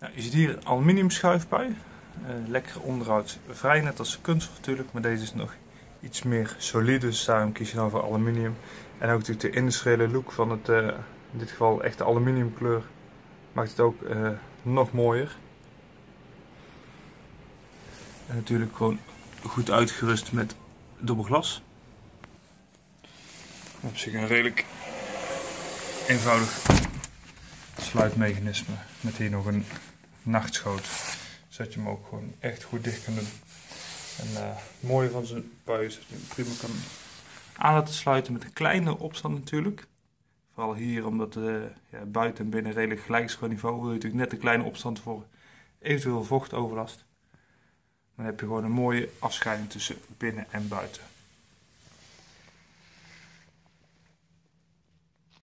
Nou, je ziet hier een aluminium schuif bij. Uh, lekker onderhoudsvrij, net als kunststof natuurlijk, maar deze is nog iets meer solide, dus daarom kies je dan voor aluminium. En ook natuurlijk de industriële look van het, uh, in dit geval echte aluminiumkleur, maakt het ook uh, nog mooier. En natuurlijk gewoon goed uitgerust met dubbel glas. Op zich een redelijk eenvoudig sluitmechanisme met hier nog een nachtschoot. Zodat je hem ook gewoon echt goed dicht kan doen. En uh, het mooie van zijn bui is dat je hem prima kan aan laten sluiten met een kleine opstand natuurlijk. Vooral hier, omdat de ja, buiten en binnen redelijk gelijk is niveau, wil je natuurlijk net een kleine opstand voor eventueel vochtoverlast. Dan heb je gewoon een mooie afscheiding tussen binnen en buiten.